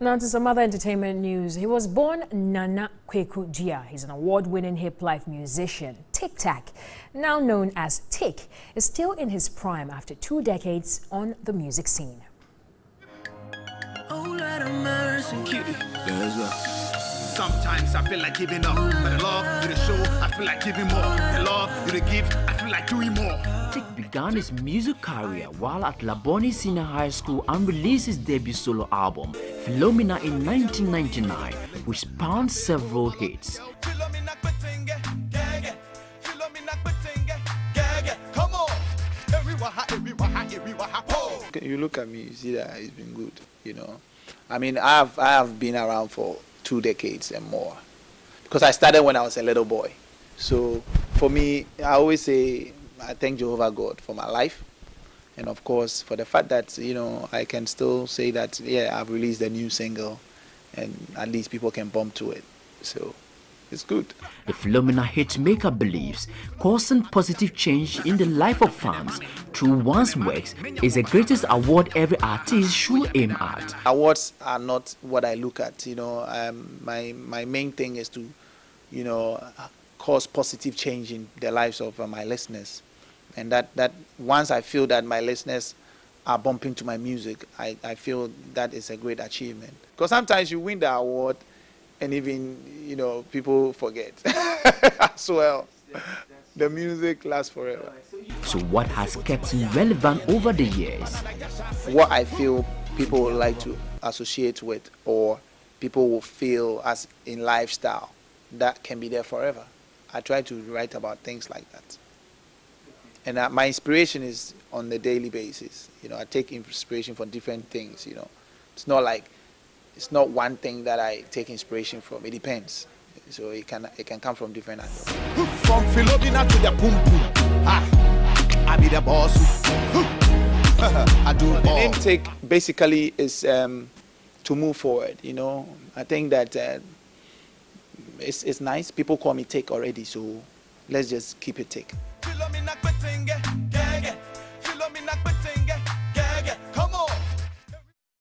Now to some other entertainment news. He was born Nana Kweku Duah. He's an award-winning hip-life musician. Tic Tac, now known as Tic, is still in his prime after two decades on the music scene. Sometimes I feel like giving up. But the love, you the show, I feel like giving more. The love, you the give, I feel like doing more. Tic began his music career while at Labone Senior High School and released his debut solo album, Philomena, in 1999, which spawned several hits. You look at me, you see that it's been good, you know. I mean, I've, I have been around for two decades and more. Because I started when I was a little boy. So for me, I always say I thank Jehovah God for my life. And of course, for the fact that, you know, I can still say that, yeah, I've released a new single and at least people can bump to it. So it's good. The Philomena hitmaker believes causing positive change in the life of fans through one's works is the greatest award every artist should aim at. Awards are not what I look at. You know, um, my my main thing is to, you know, cause positive change in the lives of uh, my listeners, and that that once I feel that my listeners are bumping to my music, I, I feel that is a great achievement. Because sometimes you win the award and even you know people forget as well. The music lasts forever. So what has kept him relevant over the years? What I feel people would like to associate with or people will feel as in lifestyle that can be there forever. I try to write about things like that. And my inspiration is on a daily basis. You know, I take inspiration from different things, you know. It's not like it's not one thing that I take inspiration from. It depends. So it can it can come from different angles. From Philomena to the pum pum. Ah, I be the boss. I do all. The name take basically is um, to move forward. You know, I think that uh, it's it's nice. People call me Take already, so let's just keep it Take.